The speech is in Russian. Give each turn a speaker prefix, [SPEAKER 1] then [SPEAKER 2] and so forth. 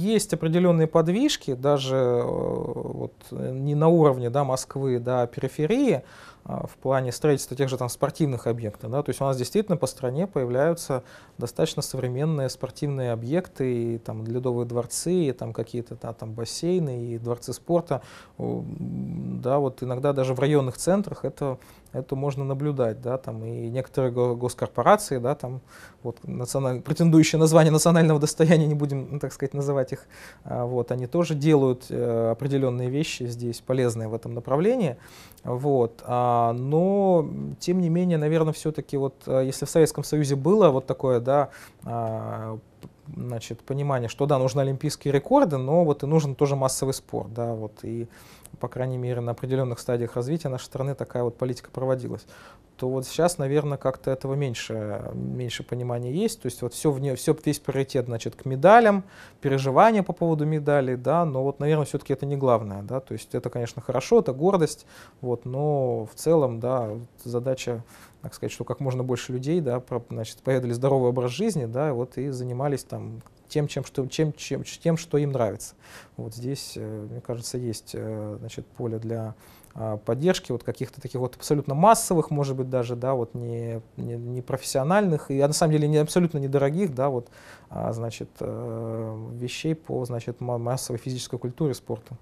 [SPEAKER 1] есть определенные подвижки, даже э, вот, не на уровне да, Москвы, да, а периферии, а, в плане строительства тех же там спортивных объектов. Да? То есть у нас действительно по стране появляются достаточно современные спортивные объекты, и, там ледовые дворцы, и там какие-то да, там бассейны, и дворцы спорта. Да, вот иногда даже в районных центрах это, это можно наблюдать. Да? Там и некоторые госкорпорации, да, там, вот, националь... претендующие на звание национального достояния, не будем, ну, так сказать, называть их, а, вот, они тоже делают э, определенные вещи здесь полезные в этом направлении. Вот. А, но, тем не менее, наверное, все-таки, вот, а, если в Советском Союзе было вот такое, да, а, значит, понимание, что да, нужны олимпийские рекорды, но вот и нужен тоже массовый спорт, да, вот, и, по крайней мере, на определенных стадиях развития нашей страны такая вот политика проводилась. То вот сейчас, наверное, как-то этого меньше, меньше понимания есть. То есть вот все, вне, все весь приоритет, значит, к медалям, переживания по поводу медалей, да, но вот, наверное, все-таки это не главное, да, то есть это, конечно, хорошо, это гордость, вот, но в целом, да, задача, так сказать, что как можно больше людей, да, про, значит, поведали здоровый образ жизни, да, вот и занимались там тем, чем, что, чем, чем, тем, что им нравится. Вот здесь, э, мне кажется, есть э, значит, поле для а, поддержки вот каких-то таких вот абсолютно массовых, может быть, даже, да, вот не, не, не профессиональных и, а на самом деле, не абсолютно недорогих, да, вот, а, значит, э, вещей по, значит, массовой физической культуре спорта.